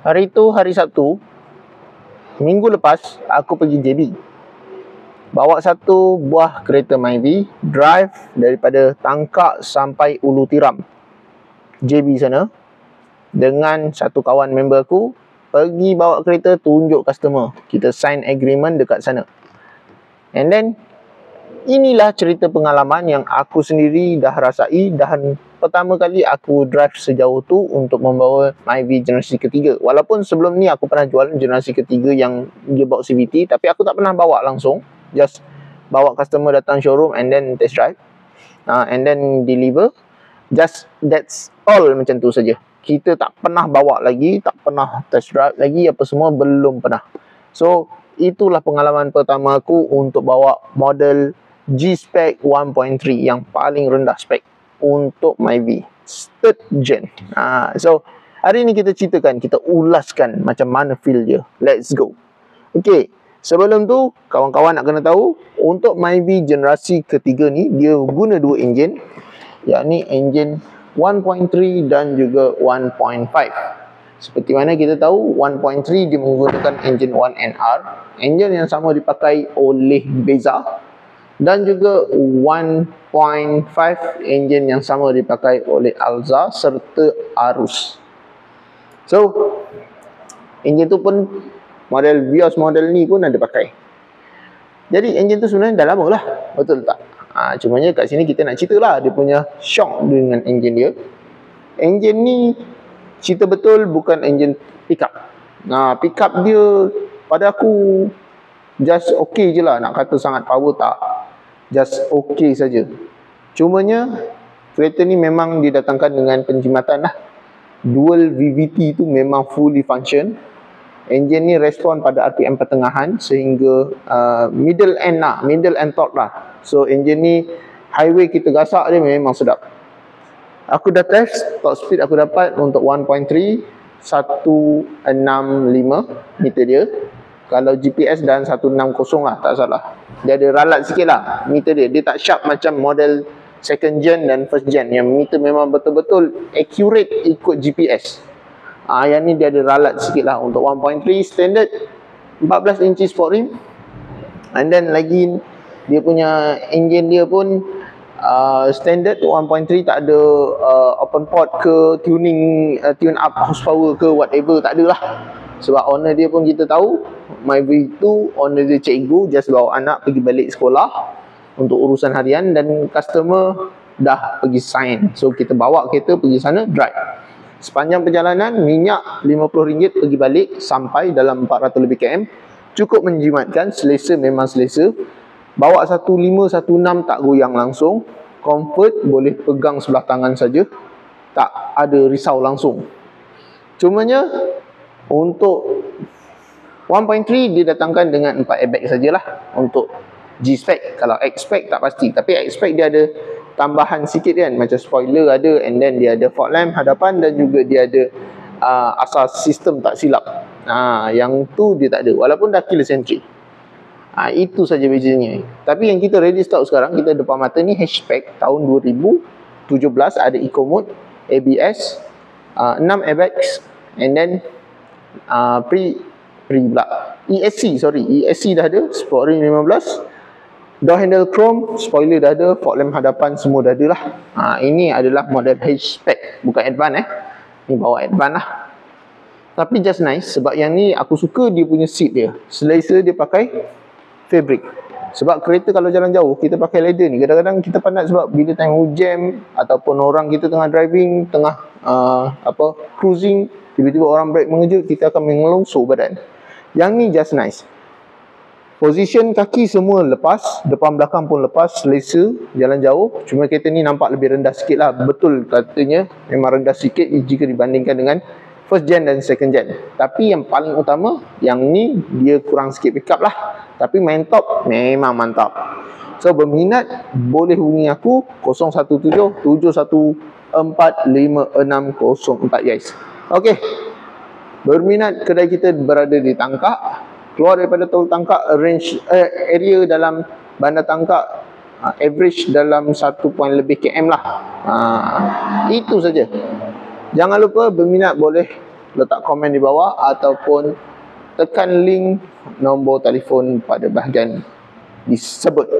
Hari tu hari Sabtu Minggu lepas aku pergi JB Bawa satu buah kereta Myvi Drive daripada Tangkak sampai Ulu Tiram. JB sana Dengan satu kawan member aku Pergi bawa kereta tunjuk customer. Kita sign agreement dekat sana. And then Inilah cerita pengalaman yang aku sendiri dah rasai dan pertama kali aku drive sejauh tu untuk membawa Myvi generasi ketiga. Walaupun sebelum ni aku pernah jual generasi ketiga yang gearbox CVT tapi aku tak pernah bawa langsung. Just bawa customer datang showroom and then test drive. Uh, and then deliver. Just that's all macam tu saja. Kita tak pernah bawa lagi, tak pernah test drive lagi apa semua belum pernah. So itulah pengalaman pertama aku untuk bawa model G-Spec 1.3 yang paling rendah spek untuk Myvi third gen. Ha, so hari ni kita ceritakan, kita ulaskan macam mana feel dia. Let's go. Okay, sebelum tu kawan-kawan nak kena tahu untuk Myvi generasi ketiga ni dia guna dua enjin yakni enjin 1.3 dan juga 1.5. Seperti mana kita tahu 1.3 dia menggunakan enjin 1NR, enjin yang sama dipakai oleh Beza dan juga 1.5 engine yang sama dipakai oleh Alza serta Arus. So, engine tu pun model Vios model ni pun ada pakai. Jadi engine tu sebenarnya dah lama lah. Betul tak? Ha, cumanya kat sini kita nak cerita lah dia punya shock dengan engine dia. Engine ni cerita betul bukan engine pickup. Nah, pickup dia pada aku just okay je lah nak kata sangat power tak just okay saja. Cumanya kereta ni memang didatangkan dengan penjimatan lah. Dual VVT tu memang fully function. Engine ni respon pada RPM pertengahan sehingga uh, middle end lah, middle end torque lah. So engine ni highway kita gasak dia memang sedap. Aku dah test top speed aku dapat untuk 1.3 165 meter dia kalau GPS dan 160 lah tak salah. Dia ada ralat sikit lah meter dia. Dia tak sharp macam model second gen dan first gen. Yang meter memang betul-betul accurate ikut GPS ah, yang ni dia ada ralat sikit lah untuk 1.3 standard 14 inci sport rim. And then lagi dia punya engine dia pun uh, standard 1.3 tak ada uh, open port ke tuning uh, tune up horsepower ke whatever tak ada lah sebab owner dia pun kita tahu My V2 owner dia cikgu just bawa anak pergi balik sekolah untuk urusan harian dan customer dah pergi sign. So kita bawa kereta pergi sana drive. Sepanjang perjalanan minyak RM50 pergi balik sampai dalam 400 lebih km. Cukup menjimatkan, selesa memang selesa. Bawa 1516 tak goyang langsung. Comfort boleh pegang sebelah tangan saja. Tak ada risau langsung. Cumanya untuk 1.3 didatangkan dengan 4 airbag sajalah untuk G-Spec. Kalau X-Spec tak pasti. Tapi X-Spec dia ada tambahan sikit kan. Macam spoiler ada and then dia ada fog lamp hadapan dan juga dia ada uh, asas sistem tak silap. Ha, yang tu dia tak ada. Walaupun dah keyless entry. Ha, itu saja bezanya. Tapi yang kita ready stock sekarang, kita depan mata ni hatchback tahun 2017 ada eco mode, ABS, uh, 6 airbags and then uh, pre pre pula. ESC sorry. ESC dah ada sport ring 15 door handle chrome spoiler dah ada fog lamp hadapan semua dah ada lah ha, ini adalah model hatchback. Bukan advance eh. Ni bawa advance lah. Tapi just nice sebab yang ni aku suka dia punya seat dia. Selesa dia pakai fabric sebab kereta kalau jalan jauh kita pakai leather ni kadang-kadang kita pandai sebab bila time hujan ataupun orang kita tengah driving tengah uh, apa cruising tiba-tiba orang brake mengejut kita akan mengelongsor badan. Yang ni just nice. Position kaki semua lepas depan belakang pun lepas selesa jalan jauh. Cuma kereta ni nampak lebih rendah sikit lah. Betul katanya memang rendah sikit jika dibandingkan dengan first gen dan second gen. Tapi yang paling utama yang ni dia kurang sikit pick up lah. Tapi main top memang mantap. So berminat boleh hubungi aku 017 7145604 guys. Ok berminat kedai kita berada di Tangkak. Keluar daripada tol Tangkak range eh, area dalam bandar Tangkak uh, average dalam 1 point lebih km lah. Uh, itu saja Jangan lupa berminat boleh letak komen di bawah ataupun tekan link nombor telefon pada bahagian disebut.